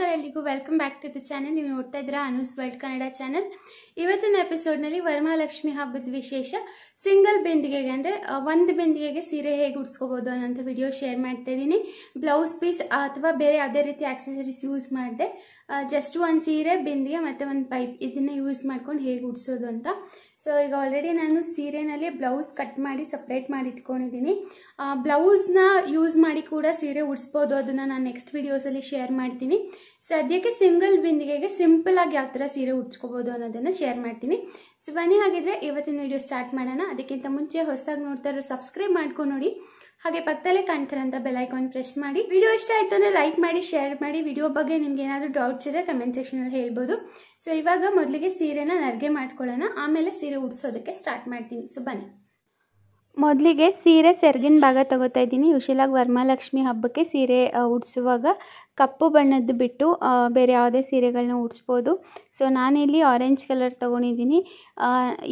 ನಮಸ್ಕಾರ ಎಲ್ರಿಗೂ welcome back to the channel ನೀವು ನೋಡ್ತಾ ಇದ್ದೀರಾ ಅನೂಸ್ ವರ್ಲ್ಡ್ ಕನ್ನಡ ಚಾನಲ್ ಇವತ್ತಿನ ಎಪಿಸೋಡ್ನಲ್ಲಿ ವರಮಹಾಲಕ್ಷ್ಮಿ ಹಬ್ಬದ ವಿಶೇಷ. ಸಿಂಗಲ್ ಬೆಂದಿಗೆಗೆ ಅಂದರೆ ಒಂದು ಬೆಂದಿಗೆಗೆ ಸೀರೆ ಹೇಗೆ ಉಡ್ಸ್ಕೋಬೋದು ಅನ್ನೋಂಥ ವಿಡಿಯೋ ಶೇರ್ ಮಾಡ್ತಾ ಇದ್ದೀನಿ. ಬ್ಲೌಸ್ ಪೀಸ್ ಅಥವಾ ಬೇರೆ ಯಾವುದೇ ರೀತಿ ಆಕ್ಸೆಸರೀಸ್ ಯೂಸ್ ಮಾಡಿದೆ. ಜಸ್ಟ್ ಒಂದು ಸೀರೆ, ಬೆಂದಿಗೆ ಮತ್ತು ಒಂದು ಪೈಪ್ ಇದನ್ನು ಯೂಸ್ ಮಾಡ್ಕೊಂಡು ಹೇಗೆ ಉಡ್ಸೋದು ಅಂತ. ಸೊ ಈಗ ಆಲ್ರೆಡಿ ನಾನು ಸೀರೆನಲ್ಲಿ ಬ್ಲೌಸ್ ಕಟ್ ಮಾಡಿ ಸಪ್ರೇಟ್ ಮಾಡಿ ಇಟ್ಕೊಂಡಿದ್ದೀನಿ ಬ್ಲೌಸ್ನ ಯೂಸ್ ಮಾಡಿ ಕೂಡ ಸೀರೆ ಉಡಿಸ್ಬೋದು. ಅದನ್ನು ನಾನು ನೆಕ್ಸ್ಟ್ ವೀಡಿಯೋಸಲ್ಲಿ ಶೇರ್ ಮಾಡ್ತೀನಿ. ಸದ್ಯಕ್ಕೆ ಸಿಂಗಲ್ ಬಿಂದಿಗೆಗೆ ಸಿಂಪಲಾಗಿ ಯಾವ ಥರ ಸೀರೆ ಉಡ್ಸ್ಕೋಬೋದು ಅನ್ನೋದನ್ನು ಶೇರ್ ಮಾಡ್ತೀನಿ. ಸೊ ಬನ್ನಿ ಹಾಗಿದ್ರೆ ಇವತ್ತಿನ ವಿಡಿಯೋ ಸ್ಟಾರ್ಟ್ ಮಾಡೋಣ. ಅದಕ್ಕಿಂತ ಮುಂಚೆ ಹೊಸದಾಗಿ ನೋಡ್ತಾ ಸಬ್ಸ್ಕ್ರೈಬ್ ಮಾಡ್ಕೊಂಡು ನೋಡಿ. ಹಾಗೆ ಪಕ್ಕದಲ್ಲೇ ಕಾಣ್ತಾರಂತ ಐಕಾನ್ ಪ್ರೆಸ್ ಮಾಡಿ. ವಿಡಿಯೋ ಇಷ್ಟ ಆಯ್ತು ಅಂದರೆ ಲೈಕ್ ಮಾಡಿ ಶೇರ್ ಮಾಡಿ. ವಿಡಿಯೋ ಬಗ್ಗೆ ನಿಮ್ಗೆ ಏನಾದರೂ ಡೌಟ್ಸ್ ಇದ್ರೆ ಕಮೆಂಟ್ ಸೆಕ್ಷನಲ್ಲಿ ಹೇಳ್ಬೋದು. ಸೊ ಇವಾಗ ಮೊದಲಿಗೆ ಸೀರೆನ ನರ್ಗೆ ಮಾಡ್ಕೊಳ್ಳೋಣ. ಆಮೇಲೆ ಸೀರೆ ಉಡ್ಸೋದಕ್ಕೆ ಸ್ಟಾರ್ಟ್ ಮಾಡ್ತೀನಿ. ಸೊ ಬನ್ನಿ. ಮೊದಲಿಗೆ ಸೀರೆ ಸೆರಗಿನ ಭಾಗ ತಗೋತಾ ಇದ್ದೀನಿ. ಯುಶಲಾಗಿ ವರಮಹಾಲಕ್ಷ್ಮಿ ಹಬ್ಬಕ್ಕೆ ಸೀರೆ ಉಡಿಸುವಾಗ ಕಪ್ಪು ಬಣ್ಣದ್ದು ಬಿಟ್ಟು ಬೇರೆ ಯಾವುದೇ ಸೀರೆಗಳನ್ನ ಉಡಿಸ್ಬೋದು. ಸೊ, ನಾನಿಲ್ಲಿ ಆರೆಂಜ್ ಕಲರ್ ತೊಗೊಂಡಿದ್ದೀನಿ.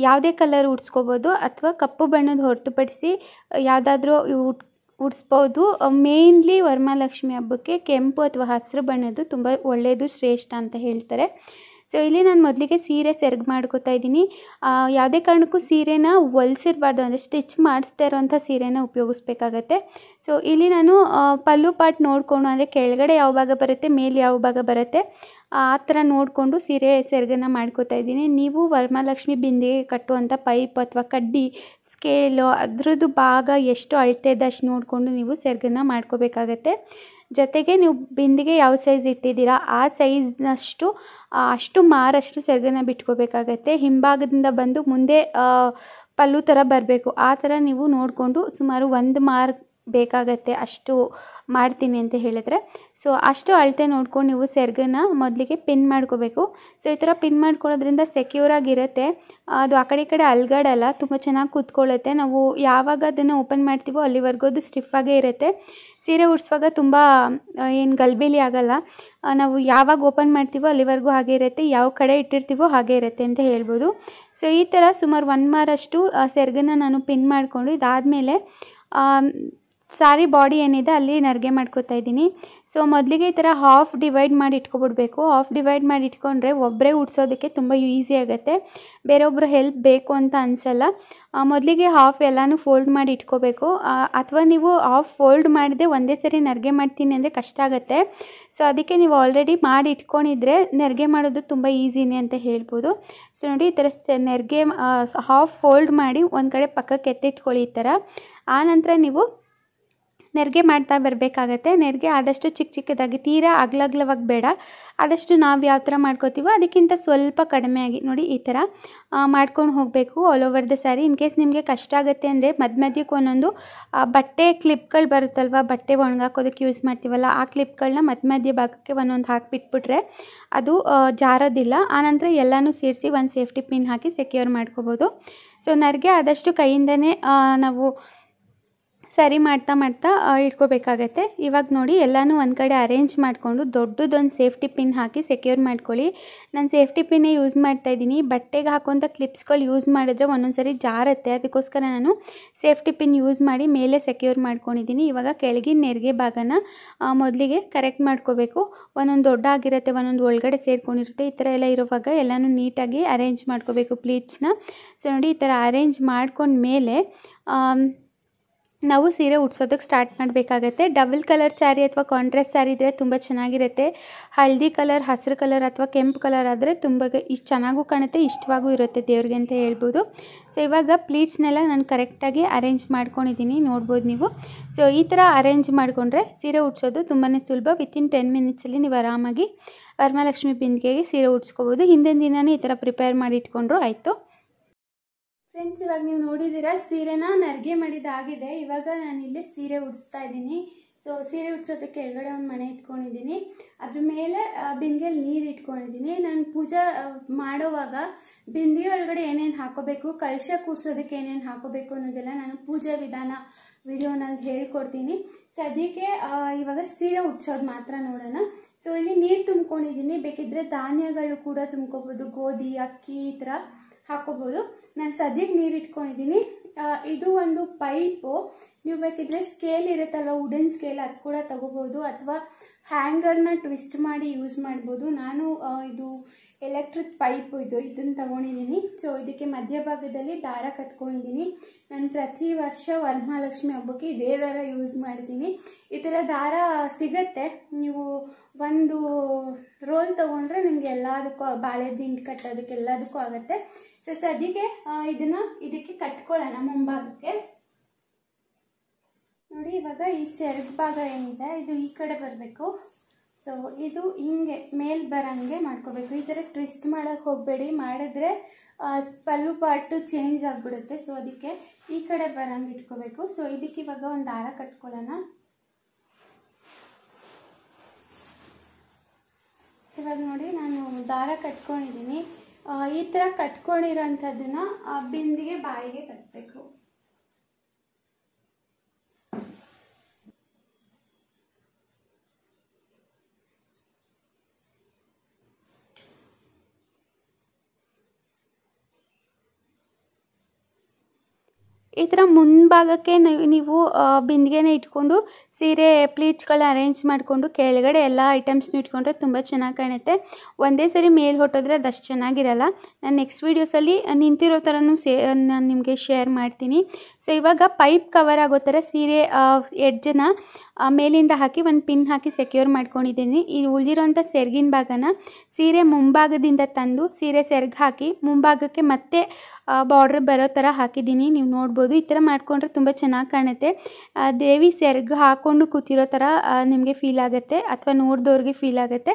ಯಾವುದೇ ಕಲರ್ ಉಡ್ಸ್ಕೋಬೋದು ಅಥವಾ ಕಪ್ಪು ಬಣ್ಣದ ಹೊರತುಪಡಿಸಿ ಯಾವುದಾದ್ರೂ ಉಟ್ ಉಡಿಸ್ಬೋದು. ಮೇಯ್ನ್ಲಿ ವರ್ಮಾಲಕ್ಷ್ಮಿ ಹಬ್ಬಕ್ಕೆ ಕೆಂಪು ಅಥವಾ ಹಸಿರು ಬಣ್ಣದ್ದು ತುಂಬ ಒಳ್ಳೆಯದು ಶ್ರೇಷ್ಠ ಅಂತ ಹೇಳ್ತಾರೆ. ಸೊ ಇಲ್ಲಿ ನಾನು ಮೊದಲಿಗೆ ಸೀರೆ ಸೆರ್ಗ್ ಮಾಡ್ಕೋತಾ ಇದ್ದೀನಿ. ಯಾವುದೇ ಕಾರಣಕ್ಕೂ ಸೀರೆನ ಹೊಲ್ಸಿರಬಾರ್ದು, ಅಂದರೆ ಸ್ಟಿಚ್ ಮಾಡಿಸ್ತಾ ಇರೋಂಥ ಸೀರೆನ ಉಪಯೋಗಿಸ್ಬೇಕಾಗತ್ತೆ. ಸೊ ಇಲ್ಲಿ ನಾನು ಪಲ್ಲು ಪಾರ್ಟ್ ನೋಡಿಕೊಂಡು, ಅಂದರೆ ಕೆಳಗಡೆ ಯಾವ ಭಾಗ ಬರುತ್ತೆ, ಮೇಲೆ ಯಾವ ಭಾಗ ಬರುತ್ತೆ, ಆ ಥರ ನೋಡಿಕೊಂಡು ಸೀರೆ ಸೆರಗನ್ನು ಮಾಡ್ಕೋತಾ ಇದ್ದೀನಿ. ನೀವು ವರಮಹಾಲಕ್ಷ್ಮಿ ಬಿಂದಿಗೆ ಕಟ್ಟುವಂಥ ಪೈಪ್ ಅಥವಾ ಕಡ್ಡಿ, ಸ್ಕೇಲು, ಅದರದ್ದು ಭಾಗ ಎಷ್ಟು ಅಳತೆ ಅಷ್ಟು ನೋಡಿಕೊಂಡು ನೀವು ಸೆರಗನ್ನು ಮಾಡ್ಕೋಬೇಕಾಗತ್ತೆ. ಜೊತೆಗೆ ನೀವು ಬಿಂದಿಗೆ ಯಾವ ಸೈಜ್ ಇಟ್ಟಿದ್ದೀರಾ, ಆ ಸೈಜ್ನಷ್ಟು ಅಷ್ಟು ಮಾರಷ್ಟು ಸೆರಗನ್ನು ಬಿಟ್ಕೋಬೇಕಾಗತ್ತೆ. ಹಿಂಭಾಗದಿಂದ ಬಂದು ಮುಂದೆ ಪಲ್ಲು ಥರ ಬರಬೇಕು. ಆ ಥರ ನೀವು ನೋಡಿಕೊಂಡು ಸುಮಾರು ಒಂದು ಮಾರ್ ಬೇಕಾಗತ್ತೆ ಅಷ್ಟು ಮಾಡ್ತೀನಿ ಅಂತ ಹೇಳಿದ್ರೆ. ಸೊ ಅಷ್ಟು ಅಳತೆ ನೋಡ್ಕೊಂಡು ನೀವು ಸೆರ್ಗನ್ನ ಮೊದಲಿಗೆ ಪಿನ್ ಮಾಡ್ಕೋಬೇಕು. ಸೊ ಈ ಥರ ಪಿನ್ ಮಾಡ್ಕೊಳ್ಳೋದ್ರಿಂದ ಸೆಕ್ಯೂರ್ ಆಗಿರುತ್ತೆ. ಅದು ಆ ಕಡೆ ಈ ಕಡೆ ಅಲ್ಗಾಡಲ್ಲ, ತುಂಬ ಚೆನ್ನಾಗಿ ಕೂತ್ಕೊಳ್ಳುತ್ತೆ. ನಾವು ಯಾವಾಗ ಅದನ್ನು ಓಪನ್ ಮಾಡ್ತೀವೋ ಅಲ್ಲಿವರೆಗೂ ಅದು ಸ್ಟಿಫಾಗೇ ಇರುತ್ತೆ. ಸೀರೆ ಉಡಿಸುವಾಗ ತುಂಬ ಏನು ಗಲ್ಬೇಲಿ ಆಗಲ್ಲ. ನಾವು ಯಾವಾಗ ಓಪನ್ ಮಾಡ್ತೀವೋ ಅಲ್ಲಿವರೆಗೂ ಹಾಗೆ ಇರುತ್ತೆ. ಯಾವ ಕಡೆ ಇಟ್ಟಿರ್ತೀವೋ ಹಾಗೆ ಇರುತ್ತೆ ಅಂತ ಹೇಳ್ಬೋದು. ಸೊ ಈ ಥರ ಸುಮಾರು ಒನ್ ಮಾರಷ್ಟು ಸೆರ್ಗನ್ನ ನಾನು ಪಿನ್ ಮಾಡಿಕೊಂಡು ಇದಾದಮೇಲೆ ಸಾರಿ ಬಾಡಿ ಏನಿದೆ ಅಲ್ಲಿ ನರ್ಗೆ ಮಾಡ್ಕೋತಾ ಇದ್ದೀನಿ. ಸೊ ಮೊದಲಿಗೆ ಈ ಥರ ಹಾಫ್ ಡಿವೈಡ್ ಮಾಡಿ ಇಟ್ಕೊಬಿಡ್ಬೇಕು. ಹಾಫ್ ಡಿವೈಡ್ ಮಾಡಿ ಇಟ್ಕೊಂಡ್ರೆ ಒಬ್ಬರೇ ಉಡ್ಸೋದಕ್ಕೆ ತುಂಬ ಈಸಿ ಆಗುತ್ತೆ. ಬೇರೊಬ್ಬರು ಹೆಲ್ಪ್ ಬೇಕು ಅಂತ ಅನಿಸಲ್ಲ. ಮೊದಲಿಗೆ ಹಾಫ್ ಎಲ್ಲನೂ ಫೋಲ್ಡ್ ಮಾಡಿ ಇಟ್ಕೋಬೇಕು. ಅಥವಾ ನೀವು ಹಾಫ್ ಫೋಲ್ಡ್ ಮಾಡಿದೆ ಒಂದೇ ಸರಿ ನರ್ಗೆ ಮಾಡ್ತೀನಿ ಅಂದರೆ ಕಷ್ಟ ಆಗುತ್ತೆ. ಸೊ ಅದಕ್ಕೆ ನೀವು ಆಲ್ರೆಡಿ ಮಾಡಿ ಇಟ್ಕೊಂಡಿದ್ರೆ ನೆರಿಗೆ ಮಾಡೋದು ತುಂಬ ಈಸಿನೇ ಅಂತ ಹೇಳ್ಬೋದು. ಸೊ ನೋಡಿ ಈ ಥರ ನೆರಿಗೆ ಹಾಫ್ ಫೋಲ್ಡ್ ಮಾಡಿ ಒಂದು ಕಡೆ ಪಕ್ಕಕ್ಕೆ ಎತ್ತಿಟ್ಕೊಳ್ಳಿ ಈ ಥರ. ಆನಂತರ ನೀವು ನೆರಿಗೆ ಮಾಡ್ತಾ ಬರಬೇಕಾಗತ್ತೆ. ನೆರಿಗೆ ಆದಷ್ಟು ಚಿಕ್ಕ ಚಿಕ್ಕದಾಗಿ, ತೀರಾ ಅಗ್ಲಗ್ಲವಾಗಿ ಬೇಡ. ಆದಷ್ಟು ನಾವು ಯಾವ ಥರ ಮಾಡ್ಕೋತೀವೋ ಅದಕ್ಕಿಂತ ಸ್ವಲ್ಪ ಕಡಿಮೆ ಆಗಿ, ನೋಡಿ ಈ ಥರ ಮಾಡ್ಕೊಂಡು ಹೋಗಬೇಕು all over the sari in case ನಿಮಗೆ ಕಷ್ಟ ಆಗುತ್ತೆ ಅಂದರೆ ಮಧ್ಯ ಮಧ್ಯಕ್ಕೆ ಒಂದೊಂದು ಬಟ್ಟೆ ಕ್ಲಿಪ್ಗಳು ಬರುತ್ತಲ್ವ? ಬಟ್ಟೆ ಒಣಗಾಕೋದಕ್ಕೆ ಯೂಸ್ ಮಾಡ್ತೀವಲ್ಲ, ಆ ಕ್ಲಿಪ್ಗಳನ್ನ ಮಧ್ಯ ಮಧ್ಯ ಭಾಗಕ್ಕೆ ಒಂದೊಂದು ಹಾಕಿಬಿಟ್ಬಿಟ್ರೆ ಅದು ಜಾರೋದಿಲ್ಲ. ಆನಂತರ ಎಲ್ಲನೂ ಸೇರಿಸಿ ಒಂದು ಸೇಫ್ಟಿ ಪಿನ್ ಹಾಕಿ ಸೆಕ್ಯೂರ್ ಮಾಡ್ಕೋಬೋದು. ಸೊ ನರಿಗೆ ಆದಷ್ಟು ಕೈಯಿಂದನೇ ನಾವು ಸರಿ ಮಾಡ್ತಾ ಮಾಡ್ತಾ ಇಟ್ಕೋಬೇಕಾಗತ್ತೆ. ಇವಾಗ ನೋಡಿ, ಎಲ್ಲನೂ ಒಂದು ಕಡೆ ಅರೇಂಜ್ ಮಾಡಿಕೊಂಡು ದೊಡ್ಡದೊಂದು ಸೇಫ್ಟಿ ಪಿನ್ ಹಾಕಿ ಸೆಕ್ಯೂರ್ ಮಾಡ್ಕೊಳ್ಳಿ. ನಾನು ಸೇಫ್ಟಿ ಪಿನ್ನೇ ಯೂಸ್ ಮಾಡ್ತಾ ಇದ್ದೀನಿ. ಬಟ್ಟೆಗೆ ಹಾಕೋಂಥ ಕ್ಲಿಪ್ಸ್ಗಳು ಯೂಸ್ ಮಾಡಿದ್ರೆ ಒಂದೊಂದು ಸರಿ ಜಾರತ್ತೆ. ಅದಕ್ಕೋಸ್ಕರ ನಾನು ಸೇಫ್ಟಿ ಪಿನ್ ಯೂಸ್ ಮಾಡಿ ಮೇಲೆ ಸೆಕ್ಯೂರ್ ಮಾಡ್ಕೊಂಡಿದ್ದೀನಿ. ಇವಾಗ ಕೆಳಗಿನ ನೆರಿಗೆ ಭಾಗನ ಮೊದಲಿಗೆ ಕರೆಕ್ಟ್ ಮಾಡ್ಕೋಬೇಕು. ಒಂದೊಂದು ದೊಡ್ಡ ಆಗಿರುತ್ತೆ ಒಂದೊಂದು ಒಳಗಡೆ ಸೇರ್ಕೊಂಡಿರುತ್ತೆ. ಈ ಥರ ಎಲ್ಲ ಇರುವಾಗ ಎಲ್ಲನೂ ನೀಟಾಗಿ ಅರೇಂಜ್ ಮಾಡ್ಕೋಬೇಕು ಪ್ಲೀಚ್ನ ಸೊ ನೋಡಿ, ಈ ಥರ ಅರೇಂಜ್ ಮಾಡ್ಕೊಂಡ್ಮೇಲೆ ನಾವು ಸೀರೆ ಉಡ್ಸೋದಕ್ಕೆ ಸ್ಟಾರ್ಟ್ ಮಾಡಬೇಕಾಗತ್ತೆ. ಡಬಲ್ ಕಲರ್ ಸ್ಯಾರಿ ಅಥವಾ ಕಾಂಟ್ರಾಸ್ಟ್ ಸ್ಯಾರಿ ಇದ್ದರೆ ತುಂಬ ಚೆನ್ನಾಗಿರುತ್ತೆ. ಹಳದಿ ಕಲರ್ ಹಸಿರು ಕಲರ್ ಅಥವಾ ಕೆಂಪು ಕಲರ್ ಆದರೆ ತುಂಬ ಇಷ್ಟು ಚೆನ್ನಾಗೂ ಕಾಣುತ್ತೆ, ಇಷ್ಟವಾಗೂ ಇರುತ್ತೆ ದೇವ್ರಿಗೆ ಅಂತ ಹೇಳ್ಬೋದು. ಸೊ ಇವಾಗ ಪ್ಲೀಟ್ಸ್ನೆಲ್ಲ ನಾನು ಕರೆಕ್ಟಾಗಿ ಅರೇಂಜ್ ಮಾಡ್ಕೊಂಡಿದ್ದೀನಿ ನೋಡ್ಬೋದು ನೀವು. ಸೊ ಈ ಥರ ಅರೇಂಜ್ ಮಾಡಿಕೊಂಡ್ರೆ ಸೀರೆ ಉಡ್ಸೋದು ತುಂಬಾ ಸುಲಭ. ವಿತಿನ್ ಟೆನ್ ಮಿನಿಟ್ಸಲ್ಲಿ ನೀವು ಆರಾಮಾಗಿ ವರಮಹಾಲಕ್ಷ್ಮಿ ಬಿಂದಿಗೆಗೆ ಸೀರೆ ಉಡ್ಸ್ಕೋಬೋದು. ಹಿಂದಿನ ದಿನವೇ ಈ ಥರ ಪ್ರಿಪೇರ್ ಮಾಡಿ ಇಟ್ಕೊಂಡ್ರು ಆಯಿತು. ಫ್ರೆಂಡ್ಸ್ ಇವಾಗ ನೀವು ನೋಡಿದ್ದೀರಾ, ಸೀರೆನ ನರ್ಗೆ ಮಾಡಿದಾಗಿದೆ ಇವಾಗ ನಾನು ಇಲ್ಲಿ ಸೀರೆ ಉಡಿಸ್ತಾ ಇದ್ದೀನಿ. ಸೊ ಸೀರೆ ಉಡ್ಸೋದಕ್ಕೆ ಕೆಳಗಡೆ ಒಂದು ಮನೆ ಇಟ್ಕೊಂಡಿದ್ದೀನಿ. ಅದ್ರ ಮೇಲೆ ಬಿಂದಿಗೆಯಲ್ಲಿ ನೀರು ಇಟ್ಕೊಂಡಿದ್ದೀನಿ. ನಾನು ಪೂಜಾ ಮಾಡೋವಾಗ ಬಿಂದಿ ಒಳಗಡೆ ಏನೇನು ಹಾಕೋಬೇಕು ಕಳಶ ಕೂಡ್ಸೋದಕ್ಕೆ ಏನೇನು ಹಾಕೋಬೇಕು ಅನ್ನೋದೆಲ್ಲ ನಾನು ಪೂಜಾ ವಿಧಾನ ವಿಡಿಯೋನಲ್ಲಿ ಹೇಳ್ಕೊಡ್ತೀನಿ. ಸದ್ಯಕ್ಕೆ ಇವಾಗ ಸೀರೆ ಉಡ್ಸೋದು ಮಾತ್ರ ನೋಡೋಣ. ಸೊ ಇಲ್ಲಿ ನೀರು ತುಂಬ್ಕೊಂಡಿದ್ದೀನಿ. ಬೇಕಿದ್ರೆ ಧಾನ್ಯಗಳು ಕೂಡ ತುಂಬ್ಕೋಬೋದು. ಗೋಧಿ, ಅಕ್ಕಿ ಈ ಥರ. ಹಾಕೋಬೋದು ನಾನು ಸದ್ಯಕ್ಕೆ ನೀರು ಇಟ್ಕೊಂಡಿದ್ದೀನಿ ಇದು ಒಂದು ಪೈಪು. ನೀವು ಬೇಕಿದ್ರೆ ಸ್ಕೇಲ್ ಇರುತ್ತಲ್ವ? ವುಡನ್ ಸ್ಕೇಲ್ ಅದು ಕೂಡ ತಗೋಬೋದು ಅಥವಾ ಹ್ಯಾಂಗರ್ನ ಟ್ವಿಸ್ಟ್ ಮಾಡಿ ಯೂಸ್ ಮಾಡ್ಬೋದು. ನಾನು ಇದು ಎಲೆಕ್ಟ್ರಿಕ್ ಪೈಪ್ ಇದು ಇದನ್ನು ತಗೊಂಡಿದ್ದೀನಿ ಸೊ ಇದಕ್ಕೆ ಮಧ್ಯಭಾಗದಲ್ಲಿ ದಾರ ಕಟ್ಕೊಂಡಿದ್ದೀನಿ ನಾನು ಪ್ರತಿ ವರ್ಷ ವರಮಹಾಲಕ್ಷ್ಮಿ ಹಬ್ಬಕ್ಕೆ ಇದೇ ದಾರ ಯೂಸ್ ಮಾಡ್ತೀನಿ. ಈ ಥರ ದಾರ ಸಿಗತ್ತೆ. ನೀವು ಒಂದು ರೋಲ್ ತೊಗೊಂಡ್ರೆ ನಿಮಗೆ ಎಲ್ಲದಕ್ಕೂ ಬಾಳೆ ದಿಂಡು ಕಟ್ಟೋದಕ್ಕೆ ಎಲ್ಲದಕ್ಕೂ ಆಗುತ್ತೆ. ಸೊ ಸದ್ಯಕ್ಕೆ ಇದನ್ನ ಇದಕ್ಕೆ ಕಟ್ಕೊಳ್ಳೋಣ ಮುಂಭಾಗಕ್ಕೆ. ನೋಡಿ, ಇವಾಗ ಈ ಸೆರಗ್ ಭಾಗ ಏನಿದೆ ಇದು ಈ ಕಡೆ ಬರಬೇಕು. ಸೊ ಇದು ಹಿಂಗೆ ಮೇಲ್ ಬರಂಗೆ ಮಾಡ್ಕೋಬೇಕು. ಈ ಥರ ಟ್ವಿಸ್ಟ್ ಮಾಡೋಕ್ಕೆ ಹೋಗಬೇಡಿ. ಮಾಡಿದ್ರೆ ಪಲ್ಲು ಪಾಟು ಚೇಂಜ್ ಆಗಿಬಿಡುತ್ತೆ. ಸೊ ಅದಕ್ಕೆ ಈ ಕಡೆ ಬರಂಗೆ ಇಟ್ಕೋಬೇಕು. ಸೊ ಇದಕ್ಕೆ ಇವಾಗ ಒಂದು ದಾರ ಕಟ್ಕೊಳ್ಳೋಣ. ಇವಾಗ ನೋಡಿ, ನಾನು ದಾರ ಕಟ್ಕೊಂಡಿದ್ದೀನಿ. ಈ ಥರ ಕಟ್ಕೊಂಡಿರೋಂಥದ್ದನ್ನ ಬಿಂದಿಗೆ ಬಾಯಿಗೆ ಕಟ್ಟಬೇಕು ಈ ಥರ ಮುಂಭಾಗಕ್ಕೆ ನೀವು ಬಿಂದಿಗೆನ ಇಟ್ಕೊಂಡು ಸೀರೆ ಪ್ಲೀಟ್ಸ್ಗಳನ್ನ ಅರೇಂಜ್ ಮಾಡಿಕೊಂಡು ಕೆಳಗಡೆ ಎಲ್ಲ ಐಟಮ್ಸ್ನು ಇಟ್ಕೊಂಡ್ರೆ ತುಂಬ ಚೆನ್ನಾಗಿ ಕಾಣುತ್ತೆ. ಒಂದೇ ಸರಿ ಮೇಲೆ ಹೊಟ್ಟೋದ್ರೆ ಅದಷ್ಟು ಚೆನ್ನಾಗಿರಲ್ಲ. ನಾನು ನೆಕ್ಸ್ಟ್ ವೀಡಿಯೋಸಲ್ಲಿ ನಿಂತಿರೋ ಥರನೂ ಸೇ, ನಾನು ನಿಮಗೆ ಶೇರ್ ಮಾಡ್ತೀನಿ. ಸೊ, ಇವಾಗ ಪೈಪ್ ಕವರ್ ಆಗೋ ಥರ ಸೀರೆ ಎಡ್ಜನ್ನು ಮೇಲಿಂದ ಹಾಕಿ ಒಂದು ಪಿನ್ ಹಾಕಿ ಸೆಕ್ಯೂರ್ ಮಾಡ್ಕೊಂಡಿದ್ದೀನಿ. ಈ ಉಳಿದಿರೋಂಥ ಸೆರ್ಗಿನ ಭಾಗನ ಸೀರೆ ಮುಂಭಾಗದಿಂದ ತಂದು ಸೀರೆ ಸೆರ್ಗ್ ಹಾಕಿ ಮುಂಭಾಗಕ್ಕೆ ಮತ್ತೆ ಬಾರ್ಡ್ರ್ ಬರೋ ಥರ ಹಾಕಿದ್ದೀನಿ. ನೀವು ನೋಡ್ಬೋದು. ಈ ಥರ ಮಾಡಿಕೊಂಡ್ರೆ ತುಂಬ ಚೆನ್ನಾಗಿ ಕಾಣುತ್ತೆ. ದೇವಿ ಸೆರ್ಗ್ ಹಾಕ್ಕೊಂಡು ಕೂತಿರೋ ಥರ ನಿಮಗೆ ಫೀಲ್ ಆಗುತ್ತೆ ಅಥವಾ ನೋಡಿದವ್ರಿಗೆ ಫೀಲ್ ಆಗುತ್ತೆ.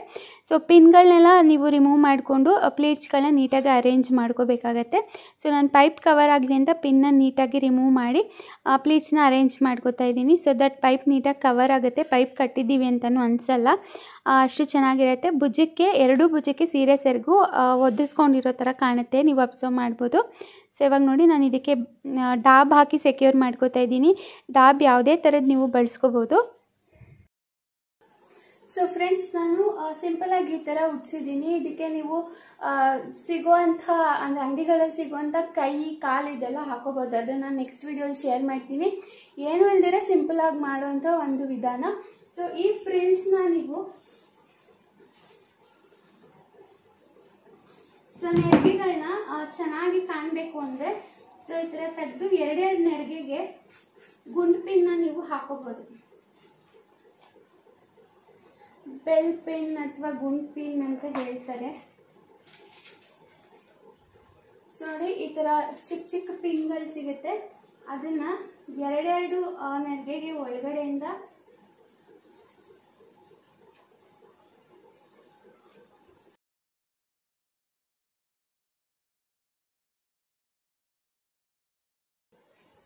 ಸೊ ಪಿನ್ಗಳನ್ನೆಲ್ಲ ನೀವು ರಿಮೂವ್ ಮಾಡಿಕೊಂಡು ಪ್ಲೇಟ್ಸ್ಗಳನ್ನ ನೀಟಾಗಿ ಅರೇಂಜ್ ಮಾಡ್ಕೋಬೇಕಾಗತ್ತೆ. ಸೊ ನಾನು ಪೈಪ್ ಕವರ್ ಆಗಲಿ ಅಂತ ಪಿನ್ನ ನೀಟಾಗಿ ರಿಮೂವ್ ಮಾಡಿ ಪ್ಲೇಟ್ಸ್ನ ಅರೇಂಜ್ ಮಾಡ್ಕೋತಾ ಇದ್ದೀನಿ. ಸೊ ದಟ್ ಪೈಪ್ ನೀಟಾಗಿ ಕವರ್ ಆಗುತ್ತೆ. ಪೈಪ್ ಕಟ್ಟಿದ್ದೀವಿ ಅಂತಲೂ ಅನಿಸಲ್ಲ. ಅಷ್ಟು ಚೆನ್ನಾಗಿರುತ್ತೆ. ಭುಜಕ್ಕೆ ಎರಡೂ ಭುಜಕ್ಕೆ ಸೀರೆ ಸೆರಗು ಒದಿಸ್ಕೊಂಡಿರೋ ಥರ ಕಾಣುತ್ತೆ. ನೀವು ಅಬ್ಸರ್ವ್ ಮಾಡ್ಬೋದು. ಸೊ ಇವಾಗ ನೋಡಿ ನಾನು ಇದಕ್ಕೆ ಡಾಬ್ ಹಾಕಿ ಸೆಕ್ಯೂರ್ ಮಾಡ್ಕೋತಾ ಇದ್ದೀನಿ. ಡಾಬ್ ಯಾವುದೇ ಥರದ್ದು ನೀವು ಬಳಸ್ಕೋಬೋದು. ಸೊ ಫ್ರೆಂಡ್ಸ್ ನಾನು ಸಿಂಪಲ್ ಆಗಿ ಈ ಥರ ಉಟ್ಸಿದ್ದೀನಿ ಇದಕ್ಕೆ ನೀವು ಸಿಗುವಂಥ ಅಂದರೆ ಅಂಗಡಿಗಳಲ್ಲಿ ಸಿಗುವಂಥ ಕೈ, ಕಾಲು ಇದೆಲ್ಲ ಹಾಕೋಬೋದು. ಅದನ್ನು ನಾನು ನೆಕ್ಸ್ಟ್ ವಿಡಿಯೋಲಿ ಶೇರ್ ಮಾಡ್ತೀನಿ. ಏನು ಇಲ್ದಿರ ಸಿಂಪಲ್ ಆಗಿ ಮಾಡುವಂಥ ಒಂದು ವಿಧಾನ. ಸೊ ಈ ಫ್ರಿಲ್ಸ್ನ ನೀವು ಸೊ ನೆರಿಗೆಗಳನ್ನ ಚೆನ್ನಾಗಿ ಕಾಣಬೇಕು ಅಂದರೆ ಸೊ ಈ ಥರ ತೆಗೆದು ಎರಡೆರಡು ನೆರಿಗೆಗೆ ಗುಂಡು ಪಿನ್ನ ನೀವು ಹಾಕೋಬೋದು. ಬೆಲ್ ಪಿನ್ ಅಥವಾ ಗುಂಡ್ ಪಿನ್ ಅಂತ ಹೇಳ್ತಾರೆ. ಸೊ ನೋಡಿ, ಈ ಥರ ಚಿಕ್ಕ ಚಿಕ್ಕ ಪಿನ್ಗಳು ಸಿಗುತ್ತೆ. ಅದನ್ನ ಎರಡೆರಡು ನೆರಿಗೆಗೆ ಒಳಗಡೆಯಿಂದ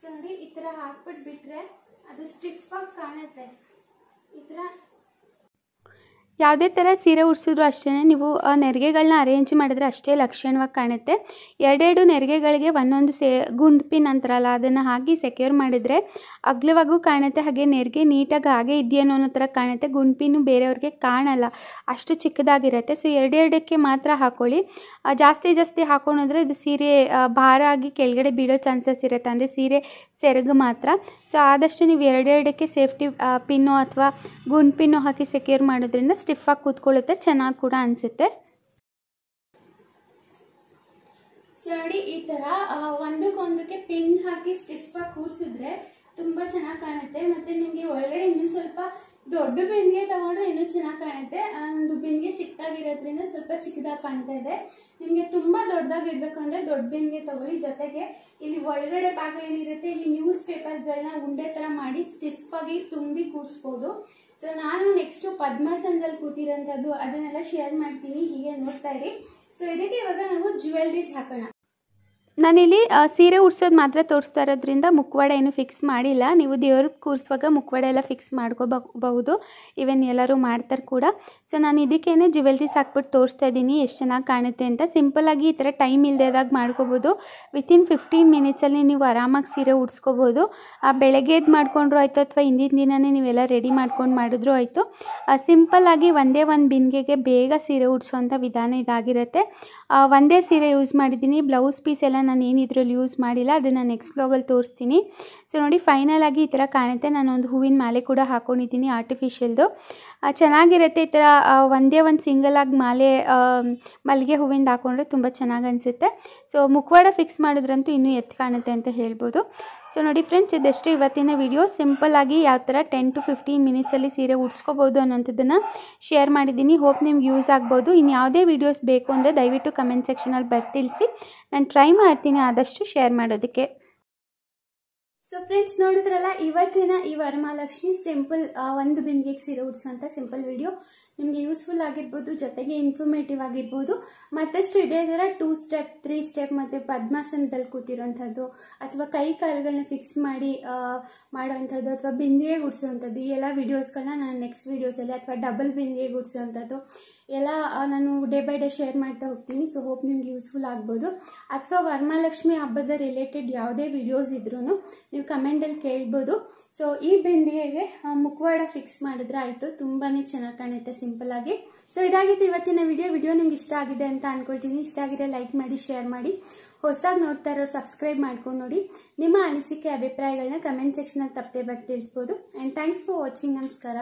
ನೋಡಿ ಈ ಥರ ಹಾಕ್ಬಿಟ್ಟು ಬಿಟ್ರೆ ಅದು ಸ್ಟಿಫ್ ಆಗಿ ಕಾಣುತ್ತೆ. ಈ ಥರ ಯಾವುದೇ ಥರ ಸೀರೆ ಉಡ್ಸಿದ್ರು ಅಷ್ಟೇ, ನೀವು ನೆರಿಗೆಗಳನ್ನ ಅರೇಂಜ್ ಮಾಡಿದ್ರೆ ಅಷ್ಟೇ ಲಕ್ಷಣವಾಗಿ ಕಾಣುತ್ತೆ. ಎರಡೆರಡು ನೆರಿಗೆಗಳಿಗೆ ಒಂದೊಂದು ಸೇ, ಗುಂಡ್ ಪಿನ್ ಅಂತಾರಲ್ಲ, ಅದನ್ನು ಹಾಕಿ ಸೆಕ್ಯೂರ್ ಮಾಡಿದರೆ ಅಗ್ಲವಾಗೂ ಕಾಣುತ್ತೆ. ಹಾಗೆ ನೆರಿಗೆ ನೀಟಾಗಿ ಹಾಗೆ ಇದೆಯೇನೋ ಅನ್ನೋ ಥರ ಕಾಣುತ್ತೆ. ಗುಂಡ್ ಪಿನ್ನು ಬೇರೆಯವ್ರಿಗೆ ಕಾಣಲ್ಲ, ಅಷ್ಟು ಚಿಕ್ಕದಾಗಿರುತ್ತೆ. ಸೊ ಎರಡೆರಡಕ್ಕೆ ಮಾತ್ರ ಹಾಕೊಳ್ಳಿ. ಜಾಸ್ತಿ ಜಾಸ್ತಿ ಹಾಕೊಂಡ್ರೆ ಇದು ಸೀರೆ ಭಾರ ಆಗಿ ಕೆಳಗಡೆ ಬೀಳೋ ಚಾನ್ಸಸ್ ಇರುತ್ತೆ. ಅಂದರೆ ಸೀರೆ ಸೆರಗು ಮಾತ್ರ. ಸೊ ಆದಷ್ಟು ನೀವು ಎರಡೆರಡಕ್ಕೆ ಸೇಫ್ಟಿ ಪಿನ್ನು ಅಥವಾ ಗುಂಡ್ ಪಿನ್ನು ಹಾಕಿ ಸೆಕ್ಯೂರ್ ಮಾಡೋದ್ರಿಂದ ಸ್ಟಿಫಾಗಿ ಕೂತ್ಕೊಳ್ಳುತ್ತೆ, ಚೆನ್ನಾಗಿ ಕೂಡ ಅನಿಸುತ್ತೆ. ಸರಿ, ಈ ಥರ ಒಂದಕ್ಕೊಂದಕ್ಕೆ ಪಿನ್ ಹಾಕಿ ಸ್ಟಿಫಾಗಿ ಕೂರಿಸಿದ್ರೆ ತುಂಬ ಚೆನ್ನಾಗಿ ಕಾಣುತ್ತೆ. ಮತ್ತು ನಿಮಗೆ ಒಳಗಡೆ ಇನ್ನೂ ಸ್ವಲ್ಪ ದೊಡ್ಡ ಬೆನ್ಗೆ ತಗೊಂಡ್ರೆ ಇನ್ನೂ ಚೆನ್ನಾಗಿ ಕಾಣುತ್ತೆ. ಒಂದು ಬೆನ್ಗೆ ಚಿಕ್ಕದಾಗಿರೋದ್ರಿಂದ ಸ್ವಲ್ಪ ಚಿಕ್ಕದಾಗಿ ಕಾಣ್ತಾ ಇದೆ. ನಿಮಗೆ ತುಂಬ ದೊಡ್ಡದಾಗಿ ಇಡಬೇಕು ಅಂದರೆ ದೊಡ್ಡ ಬೆನ್ಗೆ ತಗೊಳ್ಳಿ. ಜೊತೆಗೆ ಇಲ್ಲಿ ಒಳಗಡೆ ಭಾಗ ಏನಿರುತ್ತೆ, ಇಲ್ಲಿ ನ್ಯೂಸ್ ಪೇಪರ್ಗಳನ್ನ ಉಂಡೆ ಥರ ಮಾಡಿ ಸ್ಟಿಫಾಗಿ ತುಂಬಿ ಕೂರಿಸ್ಬೋದು. ಸೊ ನಾನು ನೆಕ್ಸ್ಟು ಪದ್ಮಾಸನದಲ್ಲಿ ಕೂತಿರೋಂಥದ್ದು ಅದನ್ನೆಲ್ಲ ಶೇರ್ ಮಾಡ್ತೀನಿ, ಹೀಗೆ ನೋಡ್ತಾ ಇರಿ. ಸೊ ಇದಕ್ಕೆ ಇವಾಗ ನಾವು ಜ್ಯುವೆಲ್ರೀಸ್ ಹಾಕೋಣ. ನಾನಿಲ್ಲಿ ಸೀರೆ ಉಡ್ಸೋದು ಮಾತ್ರ ತೋರಿಸ್ತಾ ಇರೋದ್ರಿಂದ ಮುಖವಾಡ ಏನು ಫಿಕ್ಸ್ ಮಾಡಿಲ್ಲ. ನೀವು ದೇವ್ರಿಗೆ ಕೂರಿಸುವಾಗ ಮುಖವಾಡ ಎಲ್ಲ ಫಿಕ್ಸ್ ಮಾಡ್ಕೋಬಹುದು. ಇವನ್ ಎಲ್ಲರೂ ಮಾಡ್ತಾರೆ ಕೂಡ. ಸೊ ನಾನು ಇದಕ್ಕೇನೆ ಜ್ಯುವೆಲ್ರೀಸ್ ಹಾಕ್ಬಿಟ್ಟು ತೋರಿಸ್ತಾ ಇದ್ದೀನಿ. ಎಷ್ಟು ಚೆನ್ನಾಗಿ ಕಾಣುತ್ತೆ ಅಂತ. ಸಿಂಪಲಾಗಿ ಈ ಥರ ಟೈಮ್ ಇಲ್ಲದಾಗ ಮಾಡ್ಕೋಬೋದು ವಿತಿನ್ ಫಿಫ್ಟೀನ್ ಮಿನಿಟ್ಸಲ್ಲಿ ನೀವು ಆರಾಮಾಗಿ ಸೀರೆ ಉಡ್ಸ್ಕೋಬೋದು ಆ, ಬೆಳಗ್ಗೆ ಎದ್ದು ಮಾಡ್ಕೊಂಡ್ರು ಆಯಿತು ಅಥವಾ ಹಿಂದಿನ ದಿನವೇ ನೀವೆಲ್ಲ ರೆಡಿ ಮಾಡ್ಕೊಂಡು ಮಾಡಿದ್ರು ಆಯಿತು. ಆಗಿ ಒಂದೇ ಒಂದು ಬಿಂದಿಗೆಗೆ ಬೇಗ ಸೀರೆ ಉಡ್ಸೋವಂಥ ವಿಧಾನ ಇದಾಗಿರುತ್ತೆ. ಒಂದೇ ಸೀರೆ ಯೂಸ್ ಮಾಡಿದ್ದೀನಿ. ಬ್ಲೌಸ್ ಪೀಸ್ ಎಲ್ಲ ನಾನು ಏನು ಯೂಸ್ ಮಾಡಿಲ್ಲ, ಅದನ್ನು ನೆಕ್ಸ್ಟ್ ಬ್ಲಾಗಲ್ಲಿ ತೋರಿಸ್ತೀನಿ. ಸೊ ನೋಡಿ ಫೈನಲ್ ಆಗಿ ಈ ಥರ ಕಾಣುತ್ತೆ. ನಾನು ಒಂದು ಹೂವಿನ ಮಾಲೆ ಕೂಡ ಹಾಕ್ಕೊಂಡಿದ್ದೀನಿ ಆರ್ಟಿಫಿಷಿಯಲ್ದು ಚೆನ್ನಾಗಿರುತ್ತೆ ಈ ಥರ ಒಂದೇ ಒಂದು ಸಿಂಗಲ್ ಆಗಿ ಮಾಲೆ ಮಲ್ಲಿಗೆ ಹೂವಿಂದ ಹಾಕೊಂಡ್ರೆ ತುಂಬ ಚೆನ್ನಾಗಿ ಅನಿಸುತ್ತೆ. ಸೊ ಮುಖವಾಡ ಫಿಕ್ಸ್ ಮಾಡಿದ್ರಂತೂ ಇನ್ನೂ ಎತ್ತಿ ಕಾಣುತ್ತೆ ಅಂತ ಹೇಳ್ಬೋದು. ಸೊ ನೋಡಿ ಫ್ರೆಂಡ್ಸ್ ಇದೆಷ್ಟು ಇವತ್ತಿನ ವಿಡಿಯೋ ಸಿಂಪಲ್ ಆಗಿ ಯಾವ ಥರ ಟೆನ್ ಟು ಫಿಫ್ಟೀನ್ ಮಿನಿಟ್ಸಲ್ಲಿ ಸೀರೆ ಉಡ್ಸ್ಕೋಬೋದು ಅನ್ನೋಂಥದ್ದನ್ನು ಶೇರ್ ಮಾಡಿದ್ದೀನಿ. ಹೋಪ್ ನಿಮ್ಗೆ ಯೂಸ್ ಆಗ್ಬೋದು. ಇನ್ನು ಯಾವುದೇ ವೀಡಿಯೋಸ್ ಬೇಕು ಅಂದರೆ ದಯವಿಟ್ಟು ಕಮೆಂಟ್ ಸೆಕ್ಷನಲ್ಲಿ ಬರ್ತಿಳಿಸಿ. ನಾನು ಟ್ರೈ ಮಾಡ್ತೀನಿ. ಆದಷ್ಟು ಶೇರ್ ಮಾಡೋದಕ್ಕೆ. ಸೊ ಫ್ರೆಂಡ್ಸ್ ನೋಡಿದ್ರಲ್ಲ, ಇವತ್ತಿನ ಈ ವರಮಹಾಲಕ್ಷ್ಮಿ ಸಿಂಪಲ್ ಒಂದು ಬಿಂದಿಗೆ ಸೀರೆ ಉಡಿಸುವಂಥ ಸಿಂಪಲ್ ವಿಡಿಯೋ ನಿಮಗೆ ಯೂಸ್ಫುಲ್ ಆಗಿರ್ಬೋದು, ಜೊತೆಗೆ ಇನ್ಫಾರ್ಮೇಟಿವ್ ಆಗಿರ್ಬೋದು, ಮತ್ತಷ್ಟು ಇದೇ ಥರ ಟೂ ಸ್ಟೆಪ್ ತ್ರೀ ಸ್ಟೆಪ್ ಮತ್ತು ಪದ್ಮಾಸನದಲ್ಲಿ ಕೂತಿರೋಂಥದ್ದು ಅಥವಾ ಕೈ ಕಾಲುಗಳನ್ನ ಫಿಕ್ಸ್ ಮಾಡಿ ಮಾಡುವಂಥದ್ದು ಅಥವಾ ಬಿಂದಿಗೆ ಗುಡಿಸುವಂಥದ್ದು ಈ ಎಲ್ಲ ವೀಡಿಯೋಸ್ಗಳನ್ನ ನಾನು ನೆಕ್ಸ್ಟ್ ವೀಡಿಯೋಸಲ್ಲಿ ಅಥವಾ ಡಬಲ್ ಬಿಂದಿಗೆ ಗುಡಿಸೋವಂಥದ್ದು ಎಲ್ಲ ನಾನು ಡೇ ಬೈ ಡೇ ಶೇರ್ ಮಾಡ್ತಾ ಹೋಗ್ತೀನಿ. ಸೊ ಹೋಪ್ ನಿಮ್ಗೆ ಯೂಸ್ಫುಲ್ ಆಗ್ಬೋದು. ಅಥವಾ ವರಮಹಾಲಕ್ಷ್ಮಿ ಹಬ್ಬದ ರಿಲೇಟೆಡ್ ಯಾವುದೇ ವಿಡಿಯೋಸ್ ಇದ್ರೂ ನೀವು ಕಮೆಂಟಲ್ಲಿ ಕೇಳ್ಬೋದು. ಸೊ ಈ ಬಿಂದಿಗೆಗೆ ಮುಖವಾಡ ಫಿಕ್ಸ್ ಮಾಡಿದ್ರೆ ಆಯಿತು. ತುಂಬಾ ಚೆನ್ನಾಗಿ ಕಾಣುತ್ತೆ ಸಿಂಪಲ್ ಆಗಿ. ಸೊ ಇದಾಗಿತ್ತು ಇವತ್ತಿನ ವಿಡಿಯೋ ವಿಡಿಯೋ ನಿಮ್ಗೆ ಇಷ್ಟ ಆಗಿದೆ ಅಂತ ಅಂದ್ಕೊಳ್ತೀನಿ ಇಷ್ಟ ಆಗಿದೆ ಲೈಕ್ ಮಾಡಿ ಶೇರ್ ಮಾಡಿ. ಹೊಸದಾಗಿ ನೋಡ್ತಾ ಇರೋರು ಸಬ್ಸ್ಕ್ರೈಬ್ ಮಾಡ್ಕೊಂಡು ನೋಡಿ. ನಿಮ್ಮ ಅನಿಸಿಕೆ ಅಭಿಪ್ರಾಯಗಳನ್ನ ಕಮೆಂಟ್ ಸೆಕ್ಷನಲ್ಲಿ ತಪ್ಪದೆ ಬರ್ತಿ ತಿಳಿಸ್ಬೋದು. ಆ್ಯಂಡ್ ಥ್ಯಾಂಕ್ಸ್ ಫಾರ್ ವಾಚಿಂಗ್ ನಮಸ್ಕಾರ.